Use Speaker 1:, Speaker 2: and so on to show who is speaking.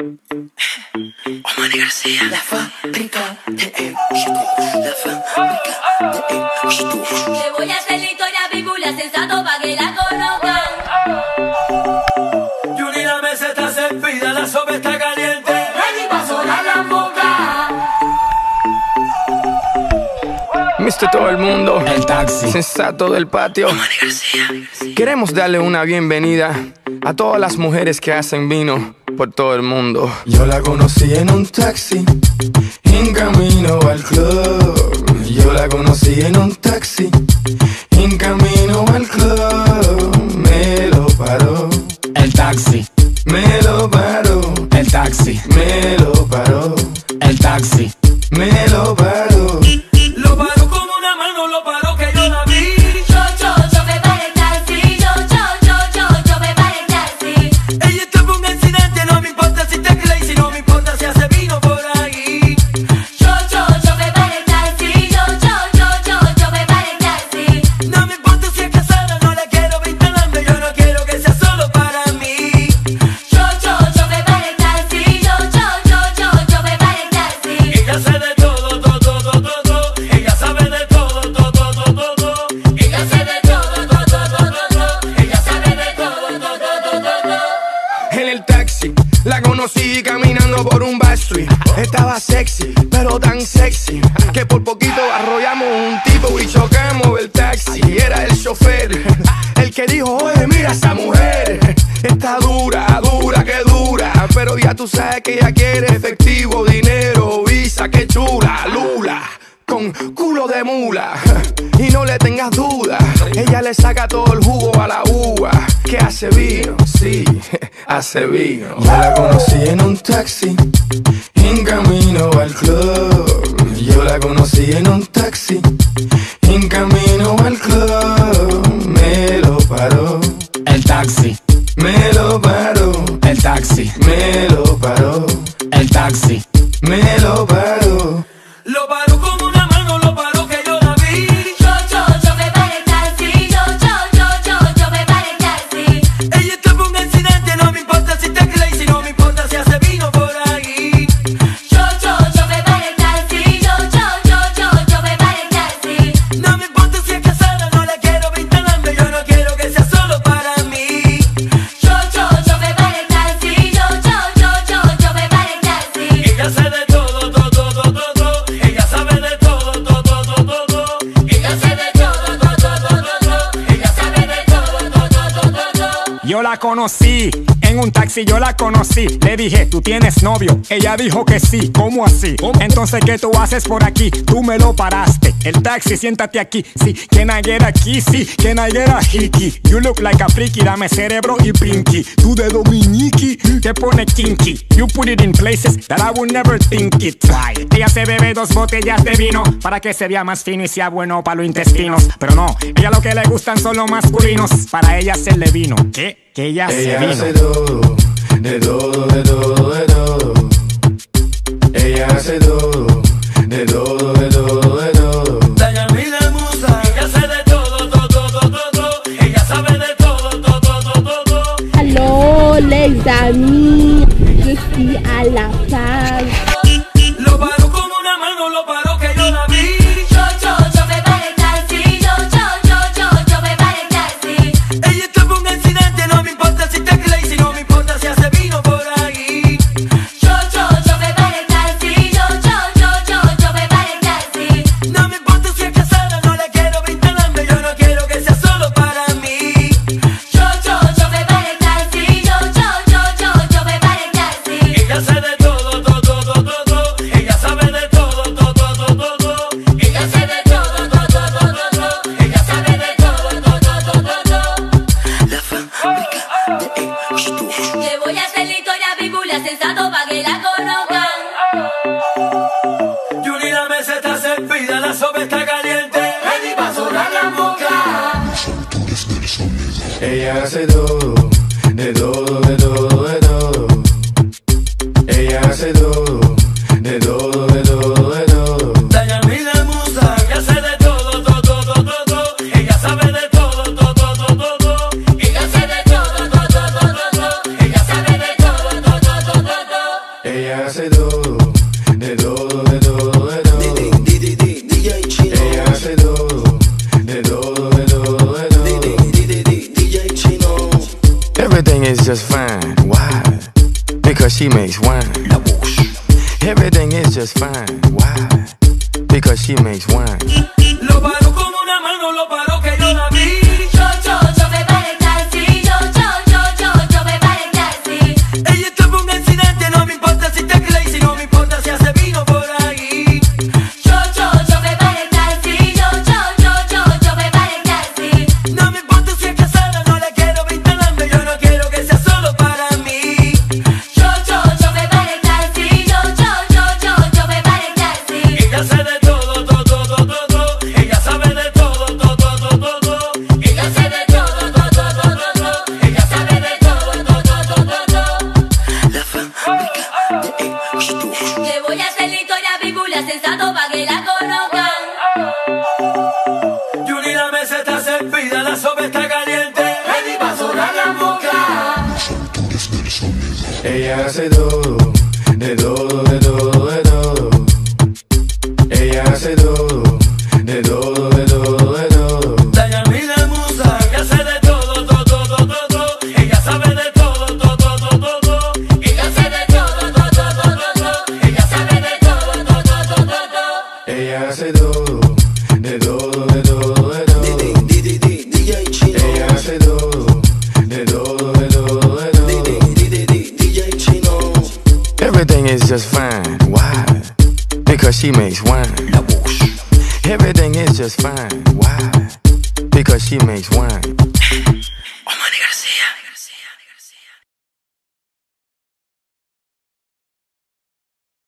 Speaker 1: Omar García. La fábrica de éxito. La fábrica de éxito.
Speaker 2: Te voy a hacer la historia bíblia sensato pa' que la conozcan.
Speaker 3: Yuri la mesa está servida, la sopa está caliente.
Speaker 2: Ready pa' sonar la boca.
Speaker 4: Mr. Todo el mundo,
Speaker 5: El taxi.
Speaker 4: sensato del patio.
Speaker 1: Omar García.
Speaker 4: Queremos darle una bienvenida a todas las mujeres que hacen vino por todo el mundo. Yo la conocí en un taxi, en camino al club. Yo la conocí en un taxi, en camino al club. Estaba sexy, pero tan sexy que por poquito arrollamos un tipo y chocamos el taxi. Era el chofer, el que dijo: Oye, mira esa mujer. Está dura, dura, que dura. Pero ya tú sabes que ella quiere efectivo, dinero, visa, que chula, lula. Con culo de mula y no le tengas duda, ella le saca todo el jugo a la uva. Que hace vino, sí, hace vino. Yo la conocí en un taxi, en camino al club. Yo la conocí en un taxi, en camino al club. Me lo paró,
Speaker 5: El taxi.
Speaker 4: me lo paró,
Speaker 5: El taxi.
Speaker 4: me lo paró,
Speaker 5: El taxi.
Speaker 4: me lo paró.
Speaker 3: La
Speaker 5: conocí. En un taxi yo la conocí. Le dije, ¿tú tienes novio? Ella dijo que sí. ¿Cómo así? Entonces, ¿qué tú haces por aquí? Tú me lo paraste. El taxi, siéntate aquí. Sí, can I get a kissy? Can I get a hickey? You look like a freaky. Dame cerebro y pinky. Tú de Dominiki te pone kinky. You put it in places that I would never think it. Try. Ella se bebe dos botellas de vino para que se vea más fino y sea bueno para los intestinos. Pero no, ella lo que le gustan son los masculinos. Para ella hacerle vino. ¿Qué? Que ella se
Speaker 4: Ella
Speaker 5: vino.
Speaker 4: hace todo, de todo, de todo, de todo. Ella hace todo, de todo, de todo, de todo.
Speaker 3: Dayamila Musa, ella sabe de todo, todo, todo, todo. Ella sabe de todo, todo, todo, todo.
Speaker 6: Allô les amis, je suis à la page.
Speaker 3: Ella hace todo, de todo,
Speaker 2: de todo,
Speaker 6: Cause she makes wine. Everything is just fine. Why? Because she makes wine.
Speaker 7: tope está caliente. Ready pa' sonar la boca.
Speaker 6: Los autores del sonido. Ella hace dos. just fine. Why? Because she makes wine. Everything is just fine. Why? Because she makes wine.